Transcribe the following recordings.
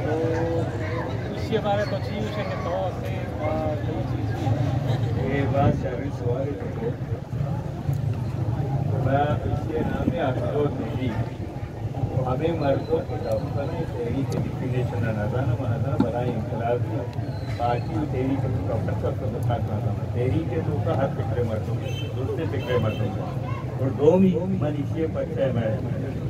तो इसी बारे तो चीज़ है कि तो से कई चीज़ ये बात शामिल सवाल है मैं इसके नाम में नहीं तो हमें मर्दों के डॉक्टर ने तेरी के डिफिनेशन नज़र न मना बड़ा इंकलाब पार्टी तेरी के तो डॉक्टर का तो बता रहा था तेरी के तो का हर फिक्रे मर्दों दूसरे फिक्रे मर्दों और दो ही मन इसी पर है मैं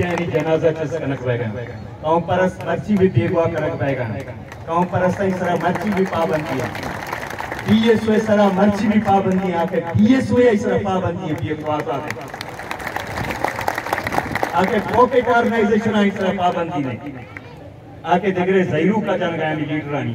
यानी जनाजा चस कनक बैगा कौम परस मर्ची भी बेगवा कनक बैगा कौम परस इस तरह मर्ची भी पाबंदी है। बीएसओ इस तरह मर्ची भी पाबंदी आके बीएसओ इस पाबंदी है बीए क्वाजा में आके पॉकेट ऑर्गेनाइजेशन इस तरह पाबंदी नहीं आके जगरे जैरू का जनगाया लीडरानी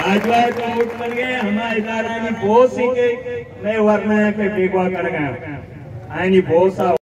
राजवार तो मुठ बन गए हमारे इदारा बहुत सी के नए वरना के बेगवा कर गए। आयनी बहुत सा